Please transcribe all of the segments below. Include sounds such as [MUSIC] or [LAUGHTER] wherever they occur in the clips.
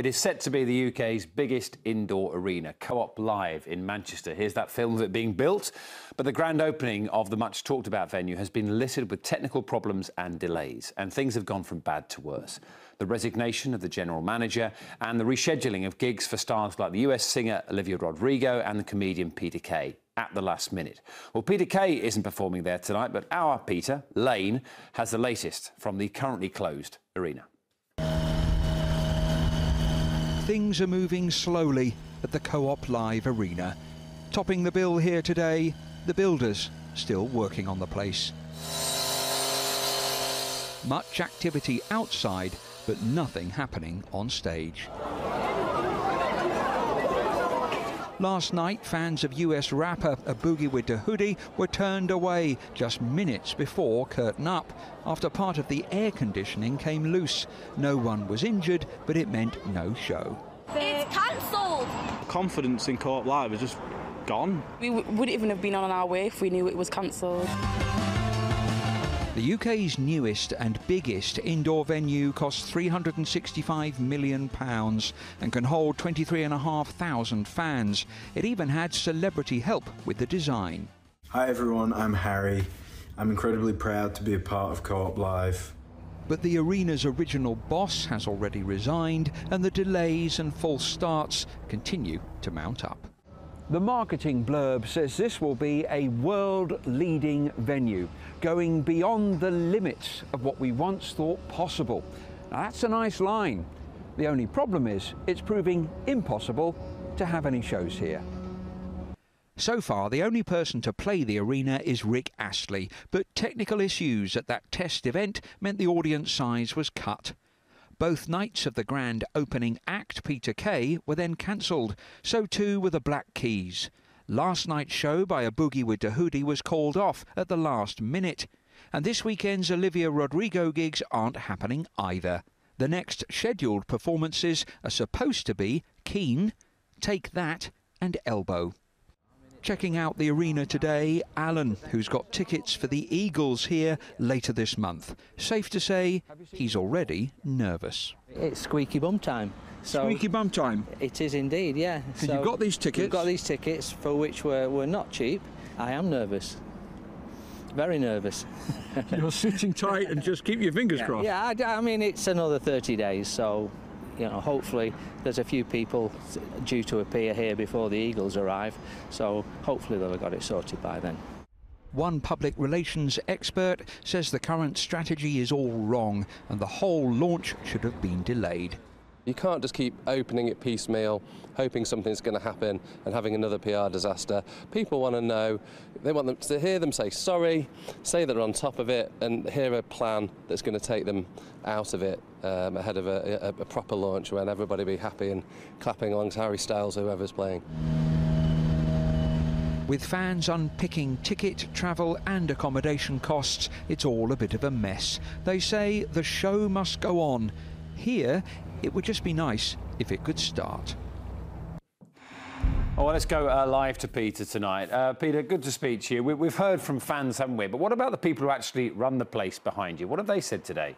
It is set to be the UK's biggest indoor arena, Co-op Live in Manchester. Here's that film of it being built. But the grand opening of the much talked about venue has been littered with technical problems and delays, and things have gone from bad to worse. The resignation of the general manager and the rescheduling of gigs for stars like the US singer Olivia Rodrigo and the comedian Peter Kay at the last minute. Well, Peter Kay isn't performing there tonight, but our Peter, Lane, has the latest from the currently closed arena. Things are moving slowly at the Co-op Live Arena. Topping the bill here today, the builders still working on the place. Much activity outside, but nothing happening on stage. Last night, fans of US rapper A Boogie with the Hoodie were turned away just minutes before Curtain Up after part of the air conditioning came loose. No one was injured, but it meant no show. It's cancelled! Confidence in Co-op Live is just gone. We wouldn't even have been on our way if we knew it was cancelled. The UK's newest and biggest indoor venue costs £365 million and can hold 23,500 fans. It even had celebrity help with the design. Hi everyone, I'm Harry. I'm incredibly proud to be a part of Co-op Live. But the arena's original boss has already resigned and the delays and false starts continue to mount up. The marketing blurb says this will be a world-leading venue, going beyond the limits of what we once thought possible. Now, that's a nice line. The only problem is it's proving impossible to have any shows here. So far, the only person to play the arena is Rick Astley, but technical issues at that test event meant the audience size was cut. Both nights of the grand opening act, Peter Kay, were then cancelled. So too were the Black Keys. Last night's show by A Boogie with Hoodie was called off at the last minute. And this weekend's Olivia Rodrigo gigs aren't happening either. The next scheduled performances are supposed to be Keane, Take That, and Elbow. Checking out the arena today, Alan, who's got tickets for the Eagles here later this month. Safe to say, he's already nervous. It's squeaky bum time. So squeaky bum time? It is indeed, yeah. So, so you've got these tickets? We've got these tickets for which were, were not cheap. I am nervous. Very nervous. [LAUGHS] You're sitting tight and just keep your fingers [LAUGHS] yeah, crossed. Yeah, I, I mean, it's another 30 days, so you know, hopefully there's a few people due to appear here before the Eagles arrive, so hopefully they'll have got it sorted by then. One public relations expert says the current strategy is all wrong and the whole launch should have been delayed. You can't just keep opening it piecemeal, hoping something's going to happen and having another PR disaster. People want to know, they want them to hear them say sorry, say they're on top of it, and hear a plan that's going to take them out of it um, ahead of a, a, a proper launch when everybody'll be happy and clapping along to Harry Styles, whoever's playing. With fans unpicking ticket, travel and accommodation costs, it's all a bit of a mess. They say the show must go on. Here, it would just be nice if it could start. Oh, well, let's go uh, live to Peter tonight. Uh, Peter, good to speak to you. We, have heard from fans, haven't we? But what about the people who actually run the place behind you? What have they said today?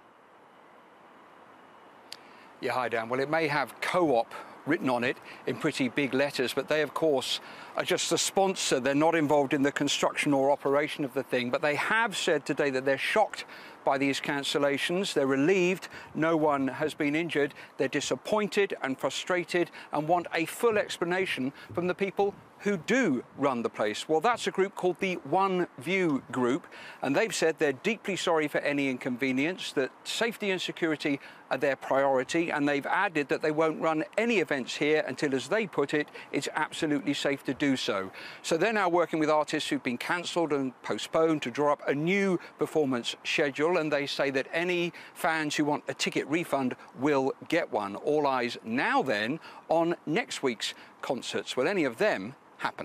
Yeah, hi, Dan. Well, it may have co-op written on it in pretty big letters, but they, of course, are just the sponsor. They're not involved in the construction or operation of the thing, but they have said today that they're shocked by these cancellations. They're relieved no one has been injured. They're disappointed and frustrated and want a full explanation from the people who do run the place. Well, that's a group called the Oak View Group, and they've said they're deeply sorry for any inconvenience, that safety and security are their priority, and they've added that they won't run any events here until, as they put it, it's absolutely safe to do so. So they're now working with artists who've been cancelled and postponed to draw up a new performance schedule, and they say that any fans who want a ticket refund will get one. All eyes now then on next week's concerts. Will any of them happen?